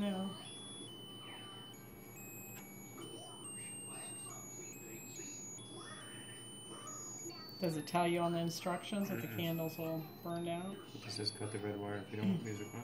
No. Does it tell you on the instructions that the candles will burn down? It just says cut the red wire if you don't want music on.